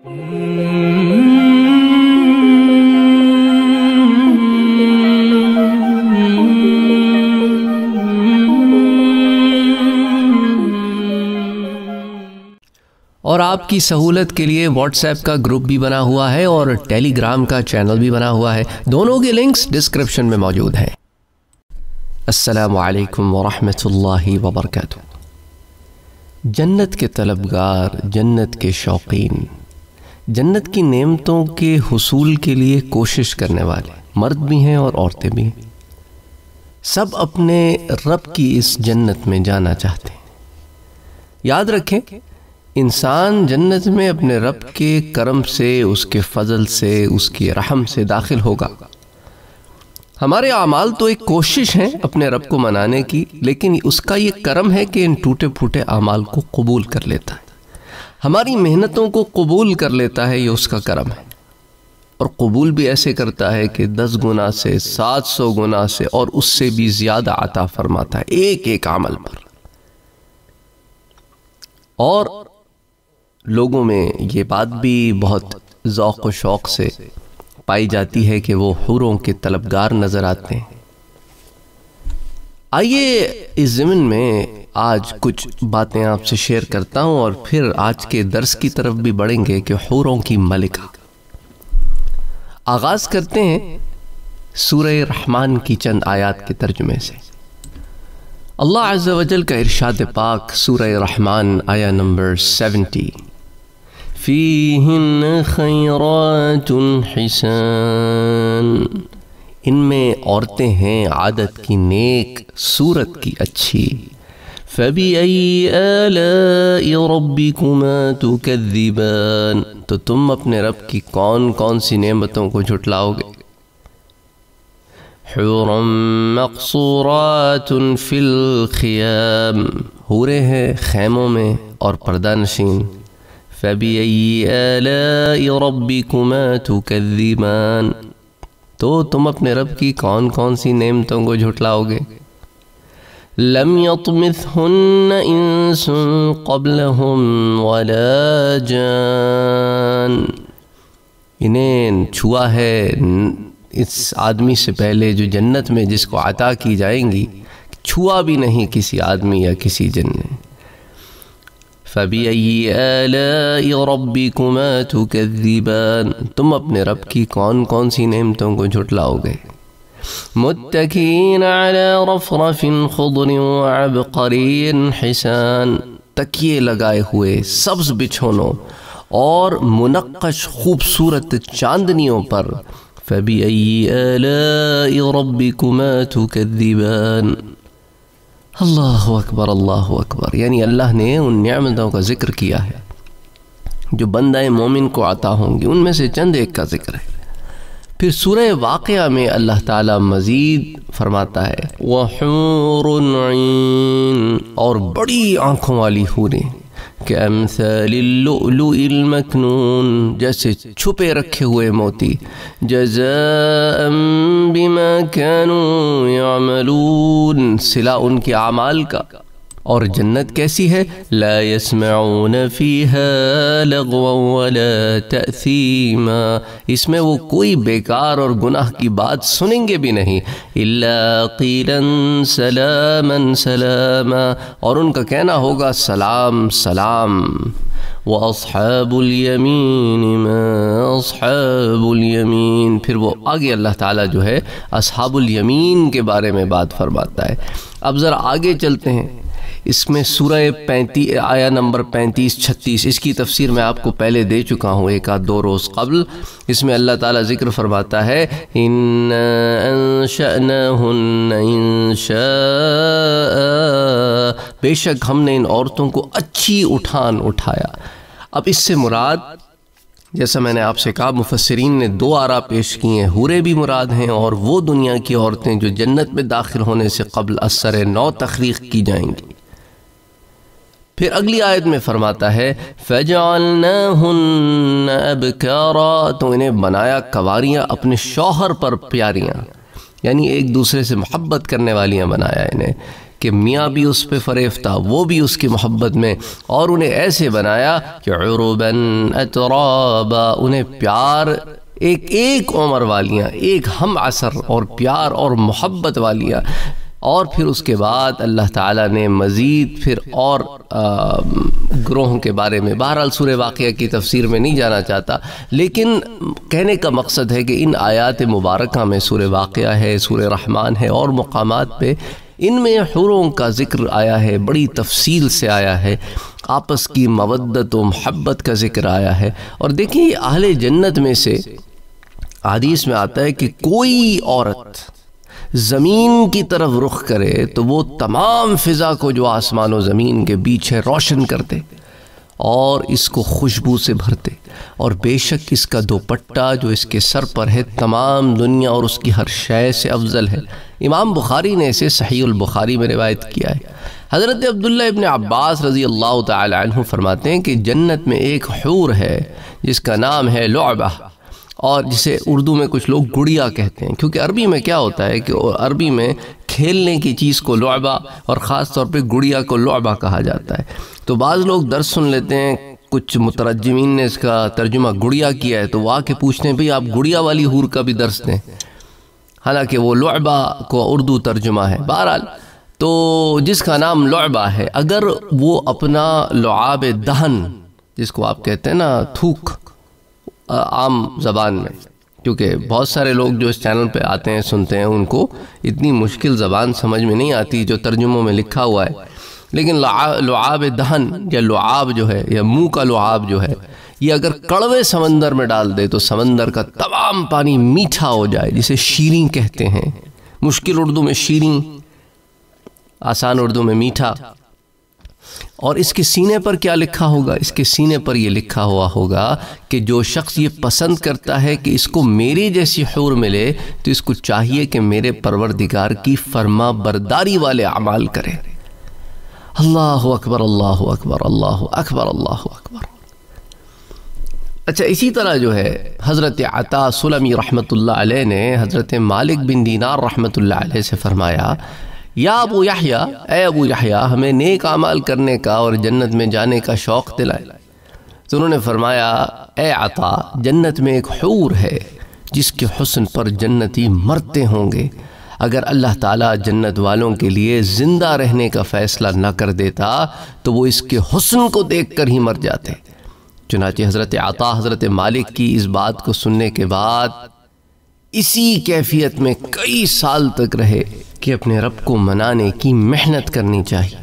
और आपकी सहूलत के लिए व्हाट्सएप का ग्रुप भी बना हुआ है और टेलीग्राम का चैनल भी बना हुआ है। दोनों के लिंक्स डिस्क्रिप्शन में मौजूद हैं। असलकम वरहमतुल्लाहि वबरकatuh जन्नत के तलबगार, जन्नत के शौकीन जन्नत की नेमतों के हसूल के लिए कोशिश करने वाले मर्द भी हैं और औरतें भी हैं। सब अपने रब की इस जन्नत में जाना चाहते हैं। याद रखें, इंसान जन्नत में अपने रब के करम से, उसके फजल से, उसकी रहम से दाखिल होगा। हमारे अमाल तो एक कोशिश है अपने रब को मनाने की, लेकिन उसका ये करम है कि इन टूटे फूटे अमाल को कबूल कर लेता है। हमारी मेहनतों को कबूल कर लेता है, ये उसका करम है। और कबूल भी ऐसे करता है कि दस गुना से, सात सौ गुना से और उससे भी ज़्यादा आता फरमाता है, एक एक अमल पर। और लोगों में ये बात भी बहुत व शौक़ से पाई जाती है कि वो हुरों के तलबगार नज़र आते हैं। आइए इस ज़मीन में आज कुछ बातें आपसे शेयर करता हूँ और फिर आज के दर्स की तरफ़ भी बढ़ेंगे कि हूरों की मलिका। आगाज़ करते हैं सूरह रहमान की चंद आयात के तर्जुमे से। अल्लाह अज़्ज़ वजल का इरशाद पाक सूरह रहमान आया नंबर सेवेंटी। इनमें औरतें हैं, आदत की नेक, सूरत की अच्छी। फबी रबिकुमा तुकद्दिबान तो तुम अपने रब की कौन कौन सी नेमतों को झुटलाओगे मकसूरात फिल खियाम हूरे हैं खैमों में और पर्दा नशीन फ़बी रबिकुमा तुकद्दिबान तो तुम अपने रब की कौन कौन सी नेमतों को झुटलाओगे लम यतमिथहुन्न इंसन क़ब्लहुम वला जान इन्हें छुआ है इस आदमी से पहले जो जन्नत में जिसको अता की जाएँगी छुआ भी नहीं किसी आदमी या किसी जन ने फ़बी रबिकुमा तुकद्दिबान तुम अपने रब की कौन कौन सी नेमतों को झुटलाओगे मुत्तकीन अला रफरफिन खुदर वअबकरीन हिसान तकिए लगाए हुए सब्ज बिछोनों और मुनक्कश खूबसूरत चांदनियों पर फ़बी रबिकुमा तुकद्दिबान अल्लाह अकबर अल्लाह अकबर यानी अल्लाह ने उन नियामतों का ज़िक्र किया है जो बंदा मोमिन को आता होंगी उनमें से चंद एक का ज़िक्र है फिर सूरह वाक़ में अल्लाह ताला मज़ीद फरमाता है वह और बड़ी आँखों वाली हूरें जैसे छुपे रखे हुए मोती जज़ा यामलून सिला उनके आमाल का। और जन्नत कैसी है? लासमऊन तसीमा। इसमें वो कोई बेकार और गुनाह की बात सुनेंगे भी नहीं। इल्लाक़ीलन सलामन सलामा। और उनका कहना होगा, सलाम सलाम। व असहाबुलयमीन असहाबुलयमीन फिर वो आगे अल्लाह ताला जो है असहाबुलयमीन के बारे में बात फरमाता है। अब ज़रा आगे चलते हैं। इसमें सूरह पैंतीस आया नंबर पैंतीस, छत्तीस। इसकी तफसीर मैं आपको पहले दे चुका हूँ, एक आध दो रोज़ कबल। इसमें अल्लाह ताला ज़िक्र फरमाता है इन बेशक हमने इन औरतों को अच्छी उठान उठाया। अब इससे मुराद, जैसा मैंने आपसे कहा मुफसरीन ने दो आरा पेश किए हैं हुरे भी मुराद हैं, और वो दुनिया की औरतें जो जन्नत में दाखिल होने से कबल असर नौ तख्लीक की जाएँगी। फिर अगली आयत में फरमाता है फजालना तो इन्हें बनाया कवारियाँ, अपने शौहर पर प्यारियाँ। यानी एक दूसरे से मोहब्बत करने वालियाँ बनाया इन्हें, कि मियाँ भी उस पर फ़रेब था, वो भी उसकी मोहब्बत में, और उन्हें ऐसे बनाया कि उन्हें प्यार एक एक उम्र वालियाँ, एक हम असर और प्यार और मोहब्बत वालियाँ और फिर उसके बाद अल्लाह ताला ने मज़ीद फिर और ग्रोहों के बारे में, बहरहाल सूर्य वाक़ की तफसीर में नहीं जाना चाहता। लेकिन कहने का मकसद है कि इन आयात मुबारक में सूर्य वाक़ है सूर्य रहमान है और मकाम पे इनमें हुरों का ज़िक्र आया है, बड़ी तफसील से आया है। आपस की मवदत व महब्बत का ज़िक्र आया है। और देखिए अहल जन्नत में से आदिश में आता है कि कोई औरत ज़मीन की तरफ़ रुख करे तो वो तमाम फ़िज़ा को जो आसमान और ज़मीन के बीच है, रोशन करते और इसको खुशबू से भरते। और बेशक इसका दोपट्टा जो इसके सर पर है, तमाम दुनिया और उसकी हर शय से अफजल है। इमाम बुखारी ने इसे सही बुखारी में रिवायत किया है। हज़रत अब्दुल्ला इबन अब्बास रज़ी अल्लाह तु फरमाते हैं कि जन्नत में एक हूर है, जिसका नाम है लुबा और जिसे उर्दू में कुछ लोग गुड़िया कहते हैं, क्योंकि अरबी में क्या होता है कि अरबी में खेलने की चीज़ को लुबा और ख़ास तौर पे गुड़िया को लुबा कहा जाता है। तो बाज़ लोग दर्ज सुन लेते हैं, कुछ मुतरजमीन ने इसका तर्जुमा गुड़िया किया है तो वहाँ के पूछते हैं, भाई आप गुड़िया वाली हूर का भी दर्ज दें? हालाँकि वो लुबा को उर्दू तर्जुमा है। बहरहाल तो जिसका नाम लुबा है, अगर वो अपना लुआब दहन जिसको आप कहते हैं ना, थूक आम ज़बान में। क्योंकि बहुत सारे लोग जो इस चैनल पे आते हैं, सुनते हैं, उनको इतनी मुश्किल ज़बान समझ में नहीं आती जो तर्जुमों में लिखा हुआ है। लेकिन लुआब दहन या लुआब जो है, या मुँह का लुआब जो है, ये अगर कड़वे समंदर में डाल दे तो समंदर का तमाम पानी मीठा हो जाए, जिसे शीरी कहते हैं। मुश्किल उर्दू में शीरी आसान उर्दू में मीठा। और इसके सीने पर क्या लिखा होगा? इसके सीने पर यह लिखा हुआ होगा कि जो शख्स ये पसंद करता है कि इसको मेरी जैसी हूर मिले तो इसको चाहिए कि मेरे परवरदिगार की फर्मा बरदारी वाले अमाल करे। अल्लाह अकबर अल्लाह अकबर अल्लाह अकबर अल्लाह अकबर। अच्छा इसी तरह जो है, हज़रत अता सुलमी रहमत ने हज़रत मालिक बिन दीनार रहमत से फ़रमाया या अबू याहिया, ए अबू याहिया, हमें नेक अमाल करने का और जन्नत में जाने का शौक़ दिलाए। तो उन्होंने फरमाया, ए आता, जन्नत में एक हूर है, जिसके हुस्न पर जन्नती मरते होंगे। अगर अल्लाह ताला जन्नत वालों के लिए ज़िंदा रहने का फ़ैसला न कर देता तो वो इसके हुस्न को देख कर ही मर जाते। चुनाचे हज़रत आता, हज़रत मालिक की इस बात को सुनने के बाद इसी कैफियत में कई साल तक रहे कि अपने रब को मनाने की मेहनत करनी चाहिए।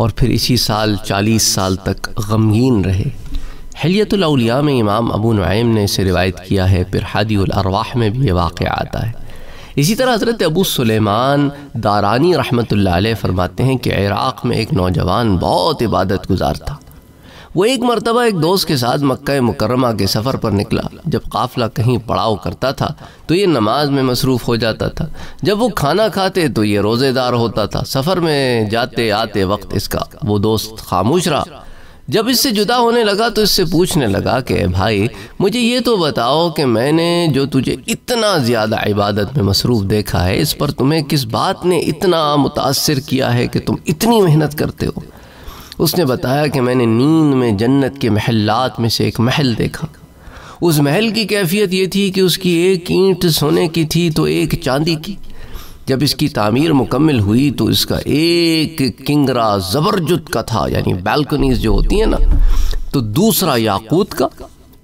और फिर इसी साल, चालीस साल तक गमगीन रहे। हलियतुलौलिया में इमाम अबू नईम ने इसे रिवायत किया है, फिर हादी अरवाह में भी ये वाक़ आता है। इसी तरह हज़रत अबू सुलेमान दारानी रहमत फरमाते हैं कि इराक़ में एक नौजवान बहुत इबादत गुजार था। वो एक मरतबा एक दोस्त के साथ मक्का मुकरमा के सफ़र पर निकला। जब काफ़िला कहीं पड़ाव करता था तो ये नमाज़ में मसरूफ़ हो जाता था। जब वो खाना खाते तो ये रोज़ेदार होता था। सफ़र में जाते आते वक्त इसका वो दोस्त खामोश रहा। जब इससे जुदा होने लगा तो इससे पूछने लगा कि भाई, मुझे ये तो बताओ कि मैंने जो तुझे इतना ज़्यादा इबादत में मसरूफ़ देखा है, इस पर तुम्हें किस बात ने इतना मुतासर किया है कि तुम इतनी मेहनत करते हो? उसने बताया कि मैंने नींद में जन्नत के महल्लात में से एक महल देखा। उस महल की कैफियत ये थी कि उसकी एक ईंट सोने की थी तो एक चांदी की। जब इसकी तामीर मुकम्मल हुई तो इसका एक किंगरा ज़बरजुद का था यानी बालकनीज जो होती हैं ना तो दूसरा याकूत का,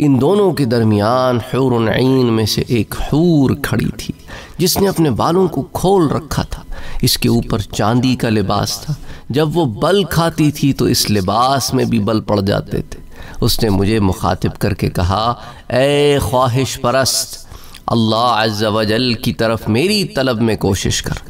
इन दोनों के दरमियान हूरन में से एक हूर खड़ी थी, जिसने अपने बालों को खोल रखा था। इसके ऊपर चांदी का लिबास था। जब वो बल खाती थी तो इस लिबास में भी बल पड़ जाते थे। उसने मुझे मुखातिब करके कहा, ए ख्वाहिश परस्त, अल्लाह अज्जल की तरफ़ मेरी तलब में कोशिश कर।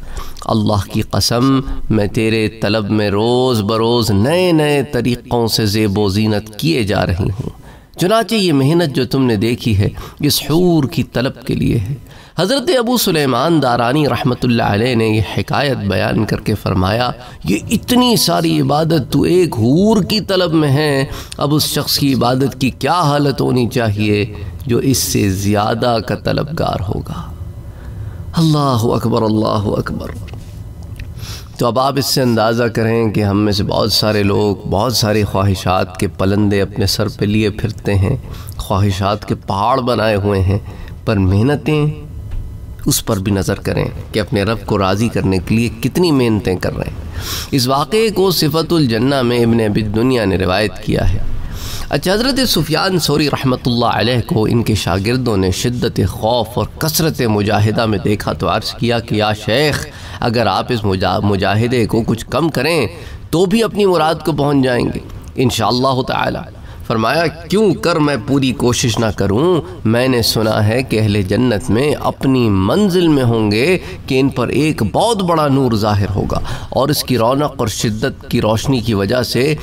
अल्लाह की कसम, मैं तेरे तलब में रोज़ बरोज़ नए नए तरीक़ों से ज़ेब ज़ीनत किए जा रही हूँ। चुनाचे ये मेहनत जो तुमने देखी है, इस हूर की तलब के लिए है। हज़रत अबू सुलेमान दारानी रहमत ने यह हिकायत बयान करके फ़रमाया, ये इतनी सारी इबादत तो एक हूर की तलब में है, अब उस शख्स की इबादत की क्या हालत होनी चाहिए जो इससे ज़्यादा का तलबगार होगा? अल्लाह अकबर अल्लाह अकबर। तो अब आप इससे अंदाज़ा करें कि हम में से बहुत सारे लोग बहुत सारी ख्वाहिशात के पलंदे अपने सर पे लिए फिरते हैं, ख्वाहिशात के पहाड़ बनाए हुए हैं, पर मेहनतें उस पर भी नज़र करें कि अपने रब को राज़ी करने के लिए कितनी मेहनतें कर रहे हैं। इस वाक़े को सिफ़तुलजन्ना में इबन दुनिया ने रिवायत किया है। अच्छा हज़रत सुफियान सोरी रहमत को इनके शागिर्दों ने शिद्दत, खौफ और कसरत मुजाहिदा में देखा तो अर्ज़ किया कि, या शेख, अगर आप इस मुजा, मुजाहिदे को कुछ कम करें तो भी अपनी मुराद को पहुँच जाएँगे। इन ताला। फरमाया, क्यों कर मैं पूरी कोशिश ना करूँ? मैंने सुना है कि अहले जन्नत में अपनी मंजिल में होंगे कि इन पर एक बहुत बड़ा नूर ज़ाहिर होगा और इसकी रौनक और शिद्दत की रोशनी की वजह से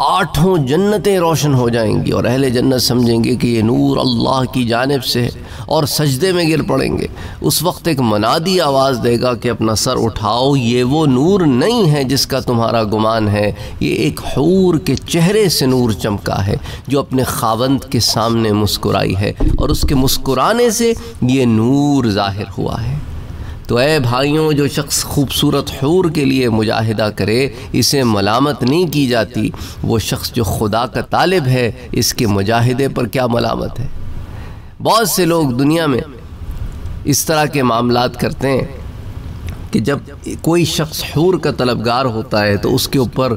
आठों जन्नतें रोशन हो जाएँगी और अहले जन्नत समझेंगे कि ये नूर अल्लाह की जानब से है और सजदे में गिर पड़ेंगे। उस वक्त एक मनादी आवाज़ देगा कि अपना सर उठाओ, ये वो नूर नहीं है जिसका तुम्हारा गुमान है। ये एक हूर के चेहरे से नूर चमका है, जो अपने खावंद के सामने मुस्कुराई है और उसके मुस्कुराने से ये नूर ज़ाहिर हुआ है। तो ए भाइयों, जो शख्स खूबसूरत हूर के लिए मुजाहिदा करे, इसे मलामत नहीं की जाती। वो शख्स जो खुदा का तालिब है, इसके मुजाहिदे पर क्या मलामत है? बहुत से लोग दुनिया में इस तरह के मामलात करते हैं कि जब कोई शख्स हूर का तलबगार होता है तो उसके ऊपर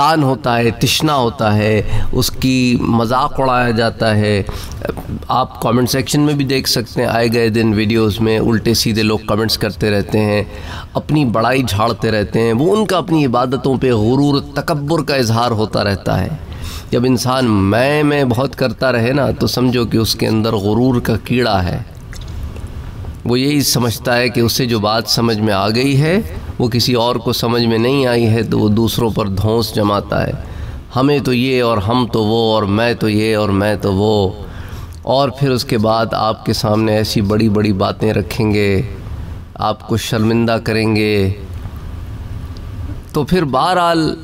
तान होता है, तिश्ना होता है, उसकी मज़ाक उड़ाया जाता है। आप कमेंट सेक्शन में भी देख सकते हैं, आए गए दिन वीडियोस में उल्टे सीधे लोग कमेंट्स करते रहते हैं, अपनी बड़ाई झाड़ते रहते हैं, वो उनका अपनी इबादतों पे गुरूर तकबर का इजहार होता रहता है। जब इंसान मैं मैं बहुत करता रहे ना तो समझो कि उसके अंदर गुरूर का कीड़ा है। वो यही समझता है कि उससे जो बात समझ में आ गई है वो किसी और को समझ में नहीं आई है तो वो दूसरों पर धौंस जमाता है। हमें तो ये और हम तो वो और मैं तो ये और मैं तो वो। और फिर उसके बाद आपके सामने ऐसी बड़ी बड़ी बातें रखेंगे, आपको शर्मिंदा करेंगे। तो फिर बहरहाल,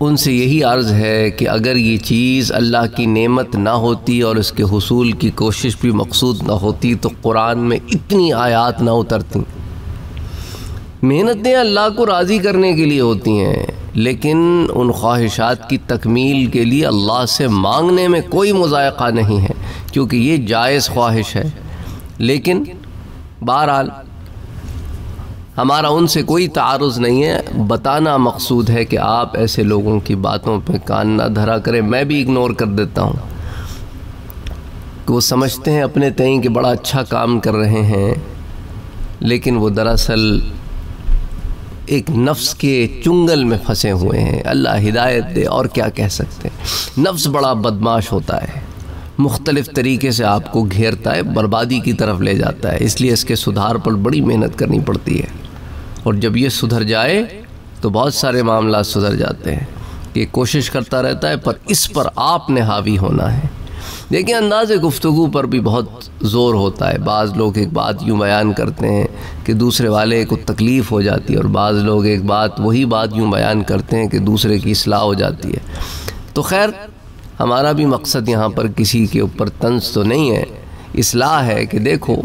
उनसे यही अर्ज़ है कि अगर ये चीज़ अल्लाह की नेमत ना होती और इसके हसूल की कोशिश भी मकसूद ना होती तो कुरान में इतनी आयात ना उतरती। मेहनतें अल्लाह को राज़ी करने के लिए होती हैं, लेकिन उन ख्वाहिशात की तकमील के लिए अल्लाह से मांगने में कोई मजायक़ा नहीं है, क्योंकि ये जायज़ ख्वाहिश है। लेकिन बहरहाल, हमारा उनसे कोई तारुज़ नहीं है। बताना मकसूद है कि आप ऐसे लोगों की बातों पे कान ना धरा करें। मैं भी इग्नोर कर देता हूँ कि वो समझते हैं अपने तय कि बड़ा अच्छा काम कर रहे हैं, लेकिन वो दरअसल एक नफ्स के चुंगल में फंसे हुए हैं। अल्लाह हिदायत दे, और क्या कह सकते हैं? नफ्स बड़ा बदमाश होता है। मुख्तलिफ़ तरीके से आपको घेरता है, बर्बादी की तरफ़ ले जाता है। इसलिए इसके सुधार पर बड़ी मेहनत करनी पड़ती है। और जब ये सुधर जाए तो बहुत सारे मामला सुधर जाते हैं। कि कोशिश करता रहता है, पर इस पर आपने हावी होना है। देखिए, अंदाज़ गुफ्तु पर भी बहुत ज़ोर होता है। बाज़ लोग एक बात यूँ बयान करते हैं कि दूसरे वाले को तकलीफ़ हो जाती है और बाज़ लोग एक बात, वही बात यूँ बयान करते हैं कि दूसरे की असलाह हो जाती है। तो खैर, हमारा भी मकसद यहाँ पर किसी के ऊपर तंज तो नहीं है। असलाह है कि देखो,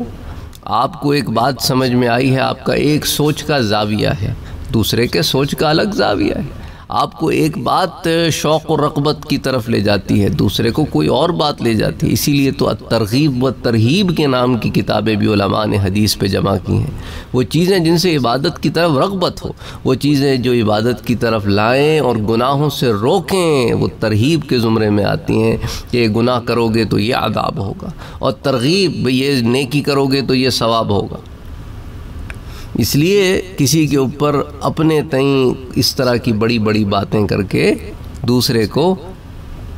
आपको एक बात समझ में आई है, आपका एक सोच का जाविया है, दूसरे के सोच का अलग जाविया है। आपको एक बात शौक़ और रगबत की तरफ़ ले जाती है, दूसरे को कोई और बात ले जाती है। इसीलिए तो तरगीब व तरहीब के नाम की किताबें भी उलमा ने हदीस पे जमा की हैं। वो चीज़ें जिनसे इबादत की तरफ़ रगबत हो, वो चीज़ें जो इबादत की तरफ़ लाएँ और गुनाहों से रोकें, वो तरहीब के ज़ुमरे में आती हैं कि गुनाह करोगे तो ये आदाब होगा और तरगीब, ये नेकी करोगे तो ये सवाब होगा। इसलिए किसी के ऊपर अपने तई इस तरह की बड़ी बड़ी बातें करके दूसरे को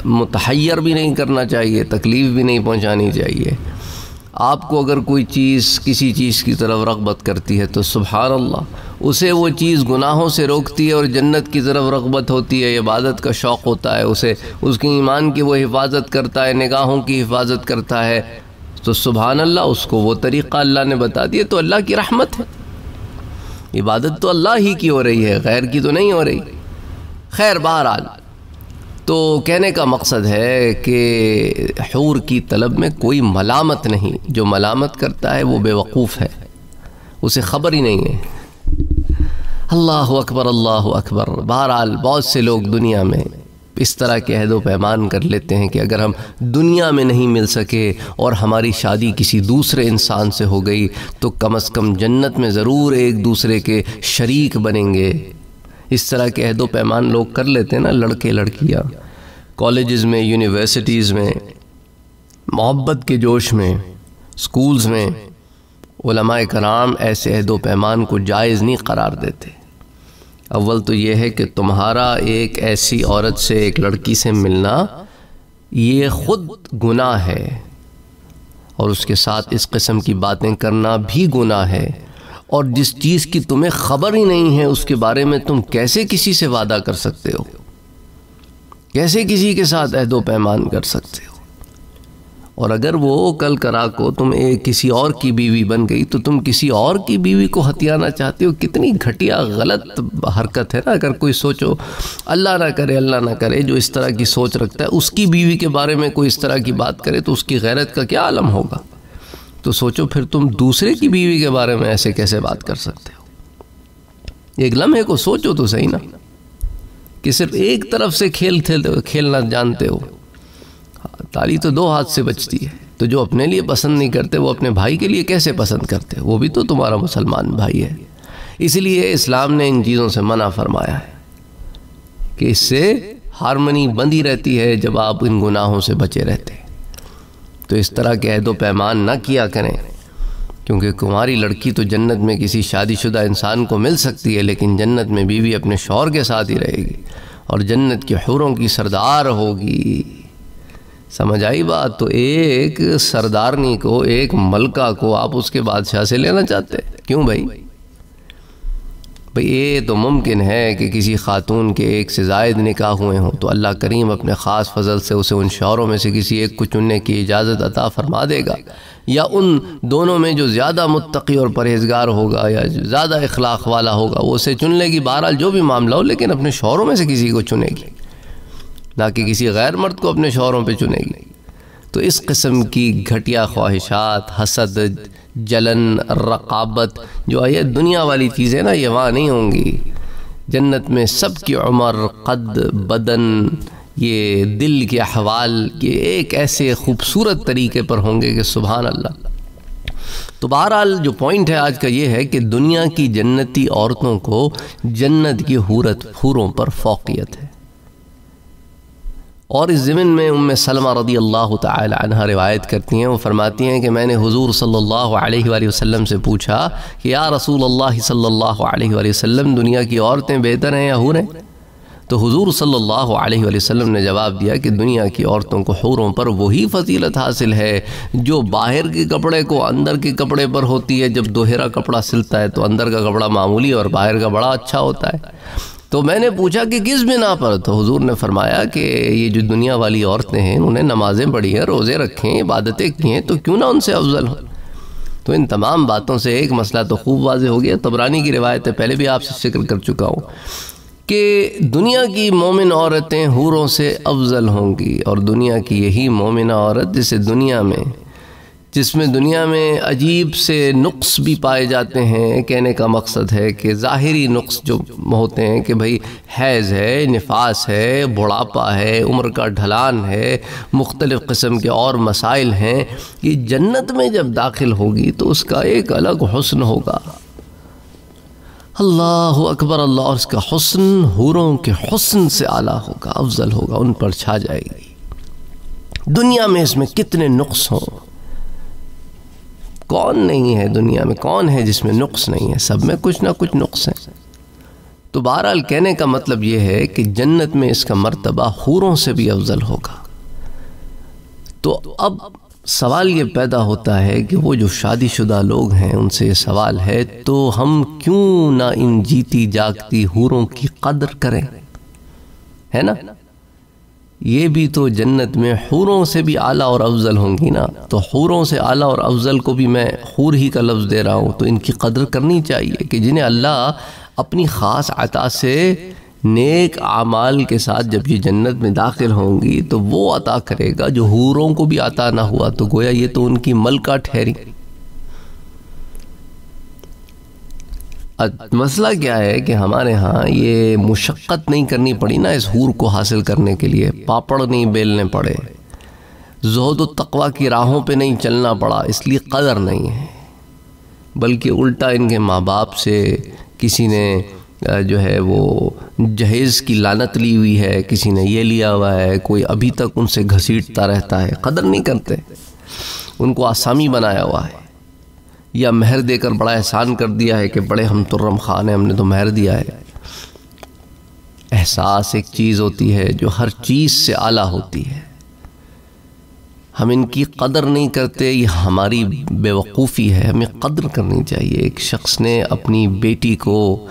मुतहैर भी नहीं करना चाहिए, तकलीफ़ भी नहीं पहुंचानी चाहिए। आपको अगर कोई चीज़, किसी चीज़ की तरफ़ रगबत करती है तो सुबहान अल्लाह उसे वो चीज़ गुनाहों से रोकती है और जन्नत की तरफ़ रगबत होती है, इबादत का शौक़ होता है, उसे, उसकी ईमान की वो हिफाजत करता है, निगाहों की हिफाजत करता है तो सुबहान अल्लाह उसको वो तरीक़ा अल्लाह ने बता दिया तो अल्लाह की रहमत है। इबादत तो अल्लाह ही की हो रही है गैर की तो नहीं हो रही। खैर, बहरहाल तो कहने का मकसद है कि हूर की तलब में कोई मलामत नहीं। जो मलामत करता है, वो बेवकूफ़ है। उसे ख़बर ही नहीं है। अल्लाह अकबर अल्लाह अकबर। बहरहाल, बहुत से लोग दुनिया में इस तरह के अहदो पैमान कर लेते हैं कि अगर हम दुनिया में नहीं मिल सके और हमारी शादी किसी दूसरे इंसान से हो गई तो कम अज़ कम जन्नत में ज़रूर एक दूसरे के शरीक बनेंगे। इस तरह के अहदो पैमान लोग कर लेते हैं ना, लड़के लड़कियाँ। कॉलेज़ में, यूनिवर्सिटीज़ में, मोहब्बत के जोश में, स्कूल्स में कराम ऐसे अहदो पैमान को जायज़ नहीं करार देते। अव्वल तो ये है कि तुम्हारा एक ऐसी औरत से एक लड़की से मिलना, ये ख़ुद गुनाह है। और उसके साथ इस किस्म की बातें करना भी गुनाह है। और जिस चीज़ की तुम्हें ख़बर ही नहीं है, उसके बारे में तुम कैसे किसी से वादा कर सकते हो? कैसे किसी के साथ अहदो पैमान कर सकते हो? और अगर वो कल करा को तुम एक किसी और की बीवी बन गई तो तुम किसी और की बीवी को हथियाना चाहते हो? कितनी घटिया गलत हरकत है ना, अगर कोई सोचो, अल्लाह ना करे, अल्लाह ना करे, जो इस तरह की सोच रखता है, उसकी बीवी के बारे में कोई इस तरह की बात करे तो उसकी गैरत का क्या आलम होगा? तो सोचो, फिर तुम दूसरे की बीवी के बारे में ऐसे कैसे बात कर सकते हो? एक लम्हे को सोचो तो सही ना, कि सिर्फ़ एक तरफ़ से खेल खेलना जानते हो ताली तो दो हाथ से बचती है। तो जो अपने लिए पसंद नहीं करते, वो अपने भाई के लिए कैसे पसंद करते वो भी तो तुम्हारा मुसलमान भाई है। इसलिए इस्लाम ने इन चीज़ों से मना फरमाया है कि इससे हारमनी बंदी रहती है जब आप इन गुनाहों से बचे रहते तो इस तरह के अहदो पैमान ना किया करें, क्योंकि कुमारी लड़की तो जन्नत में किसी शादीशुदा इंसान को मिल सकती है, लेकिन जन्नत में बीवी अपने शौर के साथ ही रहेगी और जन्नत के हूरों की सरदार होगी। समझ आई बात? तो एक सरदारनी को, एक मलका को आप उसके बादशाह से लेना चाहते क्यों भाई? भाई, ये तो मुमकिन है कि किसी खातून के एक से जायद निकाह हुए हों। तो अल्लाह करीम अपने ख़ास फजल से उसे उन शौरों में से किसी एक को चुनने की इजाज़त अता फरमा देगा। या उन दोनों में जो ज़्यादा मुत्तकी और परहेजगार होगा, या ज़्यादा इखलाक वाला होगा, वो उसे चुन लेगी बहरहाल जो भी मामला हो, लेकिन अपने शौरों में से किसी को चुनेगी। ना कि किसी गैर मर्द को अपने शौहरों पे चुनेगी। तो इस किस्म की घटिया ख्वाहिशात, हसद, जलन, रकाबत जो है दुनिया वाली चीज़ें ना, ये वहाँ नहीं होंगी। जन्नत में सब की उम्र, कद, बदन, ये दिल के अहवाल, ये एक ऐसे खूबसूरत तरीके पर होंगे कि सुबह अल्लाह तो बहरहाल जो पॉइंट है आज का ये है कि दुनिया की जन्नती औरतों को जन्नत की हूरत, हूरों पर फोकियत है। और इस ज़मीन में उम्म सलमा रदी अल्लाह तहा रिवायत करती हैं, वो फरमाती हैं कि मैंने हुजूर सल्लल्लाहु अलैहि वसल्लम से पूछा कि, या रसूल अल्लाह सल्लल्लाहु अलैहि वसल्लम, दुनिया की औरतें बेहतर हैं या हूर हैं? तो हुजूर सल्लल्लाहु अलैहि वसल्लम ने जवाब दिया कि, दुनिया की औरतों को हूरों पर वही फजीलत हासिल है, जो बाहर के कपड़े को अंदर के कपड़े पर होती है। जब दोहरा कपड़ा सिलता है तो अंदर का कपड़ा मामूली और बाहर का बड़ा अच्छा होता है। तो मैंने पूछा कि किस बिना पर? तो हुजूर ने फरमाया कि ये जो दुनिया वाली औरतें हैं, उन्हें नमाज़ें पढ़ी हैं, रोज़े रखे हैं इबादतें की हैं तो क्यों ना उनसे अफजल हो? तो इन तमाम बातों से एक मसला तो खूब वाज हो गया। तबरानी की रिवायत पहले भी आपसे ज़िक्र कर चुका हूँ कि दुनिया की मोमिन औरतें हूरों से अफजल होंगी और दुनिया की यही मोमिन औरत जिसे दुनिया में जिसमें दुनिया में अजीब से नुक्स भी पाए जाते हैं, कहने का मकसद है कि ज़ाहरी नुक्स जो होते हैं कि भाई हैज़ है, नफास है, बुढ़ापा है, उम्र का ढलान है, मुख्तलिफ़ किस्म के और मसाइल हैं, ये जन्नत में जब दाखिल होगी तो उसका एक अलग हुस्न होगा। अल्लाह अकबर, अल्लाह, और उसका हुस्न हूरों के हुस्न से आला होगा, अफजल होगा, उन पर छा जाएगी। दुनिया में इसमें कितने नुक्स हों? कौन नहीं है दुनिया में? कौन है जिसमें नुक्स नहीं है? सब में कुछ ना कुछ नुक्स है। तो बहरहाल कहने का मतलब ये है कि जन्नत में इसका मर्तबा हूरों से भी अफजल होगा। तो अब सवाल ये पैदा होता है कि वो जो शादीशुदा लोग हैं, उनसे ये सवाल है तो हम क्यों ना इन जीती जागती हूरों की कदर करें? है ना? ये भी तो जन्नत में हूरों से भी आला और अफजल होंगी ना। तो हूरों से आला और अफजल को भी मैं हूर ही का लफ्ज़ दे रहा हूँ। तो इनकी कदर करनी चाहिए कि जिन्हें अल्लाह अपनी ख़ास अता से नेक आमाल के साथ जब ये जन्नत में दाखिल होंगी तो वो अता करेगा जो हूरों को भी अता ना हुआ। तो गोया ये तो उनकी मलका ठहरी। मसला क्या है कि हमारे यहाँ ये मुशक्क़त नहीं करनी पड़ी ना इस हूर को हासिल करने के लिए। पापड़ नहीं बेलने पड़े। जहद तकवा की राहों पे नहीं चलना पड़ा, इसलिए कदर नहीं है। बल्कि उल्टा इनके माँ बाप से किसी ने जो है वो जहेज़ की लानत ली हुई है, किसी ने ये लिया हुआ है, कोई अभी तक उनसे घसीटता रहता है। कदर नहीं करते। उनको आसामी बनाया हुआ है। या महर देकर बड़ा एहसान कर दिया है कि बड़े हम तुर्रम खान हैं, हमने तो महर दिया है। एहसास एक चीज़ होती है जो हर चीज़ से आला होती है। हम इनकी कदर नहीं करते, ये हमारी बेवकूफ़ी है, हमें कदर करनी चाहिए। एक शख्स ने अपनी बेटी को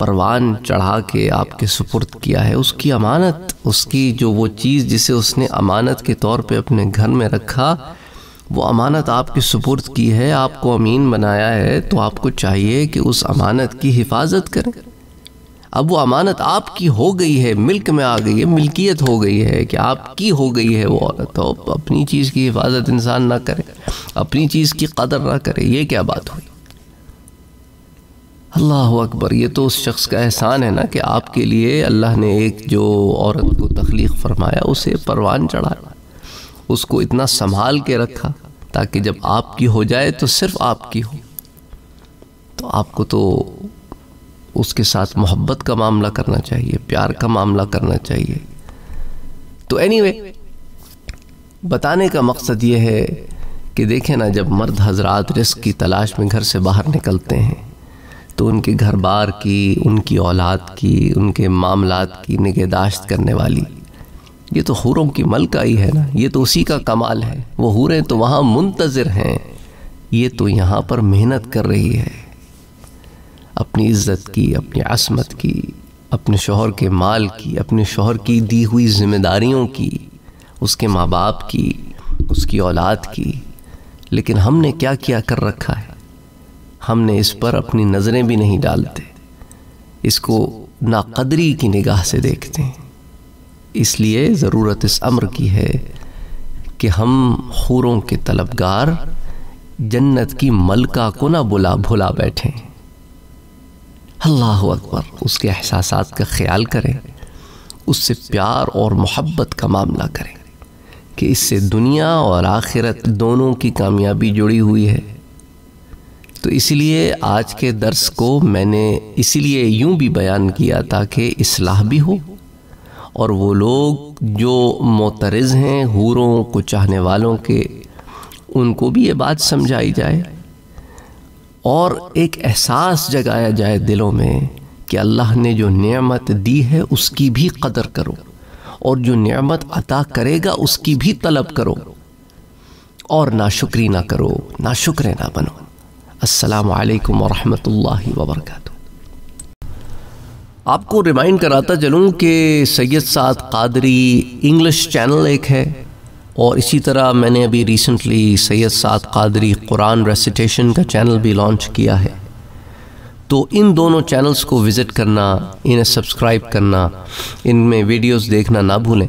परवान चढ़ा के आपके सुपुर्द किया है, उसकी अमानत, उसकी जो वो चीज़ जिसे उसने अमानत के तौर पे अपने घर में रखा वो अमानत आपके सुपुर्द की है, आपको अमीन बनाया है तो आपको चाहिए कि उस अमानत की हिफाजत करें। अब वो अमानत आपकी हो गई है, मिल्क में आ गई है, मिल्कियत हो गई है कि आपकी हो गई है वो औरत। तो अपनी चीज़ की हिफाजत इंसान ना करे, अपनी चीज़ की कदर ना करे, ये क्या बात हुई? अल्लाह अकबर, ये तो उस शख्स का एहसान है ना कि आपके लिए अल्लाह ने एक जो औरत को तख्लीक फरमाया, उसे परवान चढ़ाया। उसको इतना संभाल के रखा ताकि जब आपकी हो जाए तो सिर्फ़ आपकी हो। तो आपको तो उसके साथ मोहब्बत का मामला करना चाहिए प्यार का मामला करना चाहिए। तो एनीवे anyway, बताने का मकसद ये है कि देखें ना जब मर्द हजरात रिस्क की तलाश में घर से बाहर निकलते हैं तो उनके घर बार की उनकी औलाद की उनके मामलात की निगहदाश्त करने वाली ये तो हूरों की मलका ही है ना। ये तो उसी का कमाल है। वो हूरें तो वहाँ मुंतज़र हैं। ये तो यहाँ पर मेहनत कर रही है। अपनी इज़्ज़त की, अपनी असमत की, अपने शोहर के माल की, अपने शोहर की दी हुई जिम्मेदारियों की, उसके माँ बाप की, उसकी औलाद की। लेकिन हमने क्या किया कर रखा है? हमने इस पर अपनी नज़रें भी नहीं डालते। इसको नाकदरी की निगाह से देखते हैं। इसलिए ज़रूरत इस अम्र की है कि हम हूरों के तलबगार जन्नत की मलका को ना बुला भुला बैठें। अल्लाह अकबर, उसके एहसास का ख्याल करें, उससे प्यार और मोहब्बत का मामला करें कि इससे दुनिया और आखिरत दोनों की कामयाबी जुड़ी हुई है। तो इसलिए आज के दर्स को मैंने इसीलिए यूँ भी बयान किया ताकि इसलाह भी हो। और वो लोग जो मोतरज़ हैं, हूरों को चाहने वालों के, उनको भी ये बात समझाई जाए और एक एहसास जगाया जाए दिलों में कि अल्लाह ने जो नेमत दी है, उसकी भी कदर करो और जो नेमत अता करेगा, उसकी भी तलब करो और ना शुक्री ना करो, ना शुक्र ना बनो। असलकम वरहमल वबरक आपको रिमाइंड कराता चलूँ कि सैयद साद कादरी इंग्लिश चैनल एक है और इसी तरह मैंने अभी रिसेंटली सैयद साद कादरी कुरान रेसिटेशन का चैनल भी लॉन्च किया है। तो इन दोनों चैनल्स को विज़िट करना, इन्हें सब्सक्राइब करना, इनमें वीडियोस देखना ना भूलें।